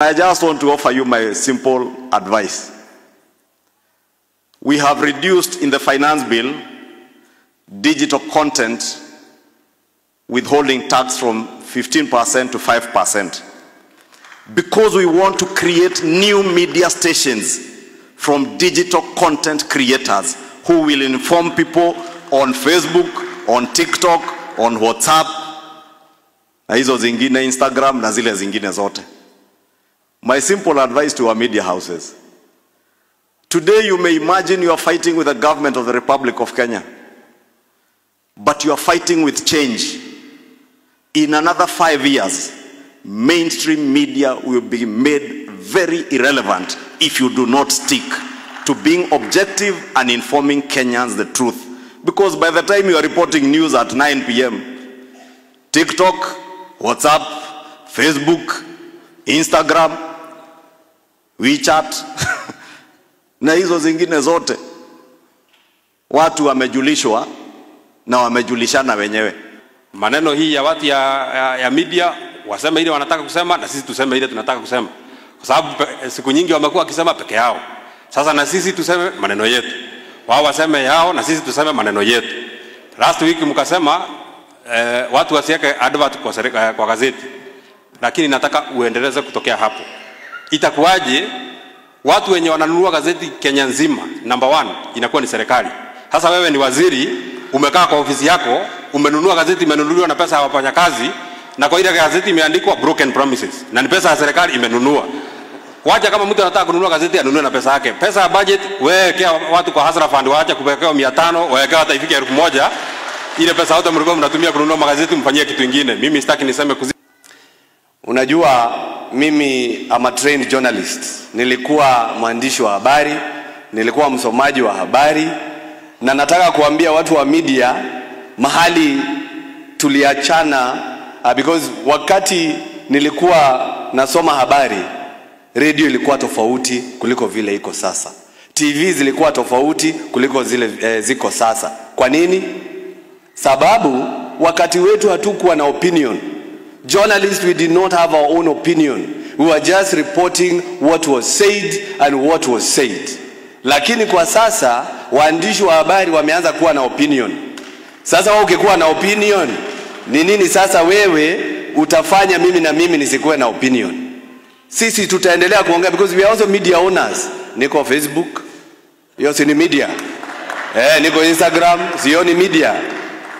I just want to offer you my simple advice. We have reduced in the finance bill digital content withholding tax from 15% to 5% because we want to create new media stations from digital content creators who will inform people on Facebook, on TikTok, on WhatsApp na hizo zingine Instagram na zile zingine zote. My simple advice to our media houses. Today you may imagine you are fighting with the government of the Republic of Kenya. But you are fighting with change. In another five years, mainstream media will be made very irrelevant if you do not stick to being objective and informing Kenyans the truth. Because by the time you are reporting news at 9 p.m., TikTok, WhatsApp, Facebook, Instagram, WeChat na hizo zingine zote watu wamejulishwa na wamejulishana wenyewe. maneno hii ya watu ya, ya, ya media waseme ile wanataka kusema na sisi tuseme ile tunataka kusema, kwa sababu siku nyingi wamekuwa wakisema peke yao. Sasa na sisi tuseme maneno yetu, wao waseme yao na sisi tuseme maneno yetu. Last week mkasema eh, watu wasiweke advert kwa, serika, kwa gazeti, lakini nataka uendeleze kutokea hapo. Itakuwaje watu wenye wananunua gazeti Kenya nzima, number one inakuwa ni serikali. Sasa wewe ni waziri, umekaa kwa ofisi yako, umenunua gazeti, imenunuliwa na pesa ya wafanyakazi, na kwa ile gazeti imeandikwa broken promises, na ni pesa ya serikali imenunua. Wacha kama mtu anataka kununua gazeti anunue na pesa yake. Pesa ya budget wekea watu kwa hasara fund, waache kuwekewa mia tano, wawekea hata ifike elfu moja. Ile pesa yote mlikuwa mnatumia kununua magazeti, mfanyie kitu kingine. Mimi sitaki niseme kuzi Unajua, mimi am a trained journalist. Nilikuwa mwandishi wa habari, nilikuwa msomaji wa habari, na nataka kuambia watu wa media mahali tuliachana, uh, because wakati nilikuwa nasoma habari, redio ilikuwa tofauti kuliko vile iko sasa. TV zilikuwa tofauti kuliko zile eh, ziko sasa. Kwa nini? Sababu wakati wetu hatukuwa na opinion. Journalists, we did not have our own opinion. We were just reporting what was said and what was said. Lakini kwa sasa waandishi wa habari wameanza kuwa na opinion. Sasa wewe ukikuwa na opinion, ni nini sasa wewe utafanya mimi na mimi nisikuwe na opinion? Sisi tutaendelea kuongea because we are also media owners. Niko Facebook, hiyo si ni media. Eh, niko Instagram, sio ni media.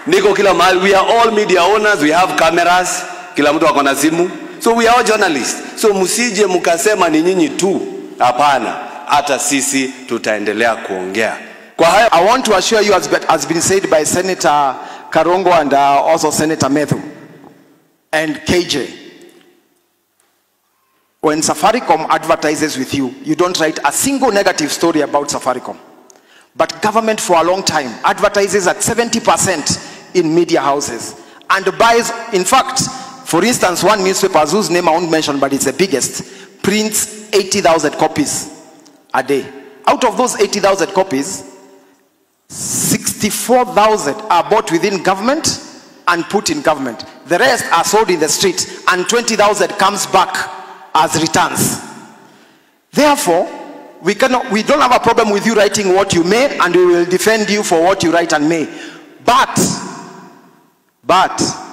Niko kila mahali. We are all media owners, we have cameras, kila mtu ako na simu. So we are journalists. So msije mkasema ni nyinyi tu. Hapana, hata sisi tutaendelea kuongea. Kwa hayo I want to assure you, as has been said by Senator Karongo and uh, also Senator Methu and KJ, when Safaricom advertises with you, you don't write a single negative story about Safaricom. But government for a long time advertises at 70% in media houses and buys, in fact, for instance, one newspaper whose name I won't mention, but it's the biggest, prints 80,000 copies a day. Out of those 80,000 copies, 64,000 are bought within government and put in government. The rest are sold in the street and 20,000 comes back as returns. Therefore, we, cannot, we don't have a problem with you writing what you may and we will defend you for what you write and may. But, but,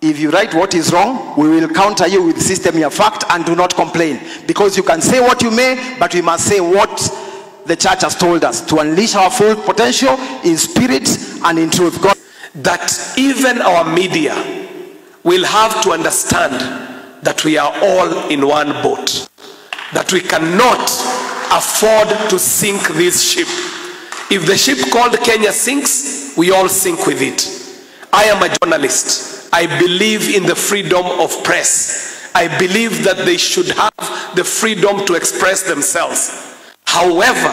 if you write what is wrong, we will counter you with system your fact and do not complain. Because you can say what you may, but we must say what the church has told us to unleash our full potential in spirit and in truth. God that even our media will have to understand that we are all in one boat, that we cannot afford to sink this ship. If the ship called Kenya sinks, we all sink with it. I am a journalist. I believe in the freedom of press. I believe that they should have the freedom to express themselves. However,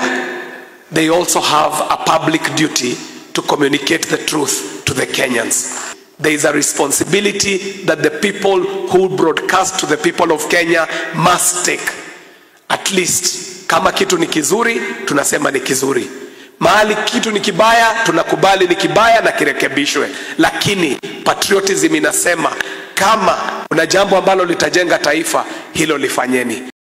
they also have a public duty to communicate the truth to the Kenyans. There is a responsibility that the people who broadcast to the people of Kenya must take. At least kama kitu ni kizuri, tunasema ni kizuri. Mahali kitu ni kibaya, tunakubali ni kibaya na kirekebishwe. Lakini patriotism inasema kama kuna jambo ambalo litajenga taifa hilo lifanyeni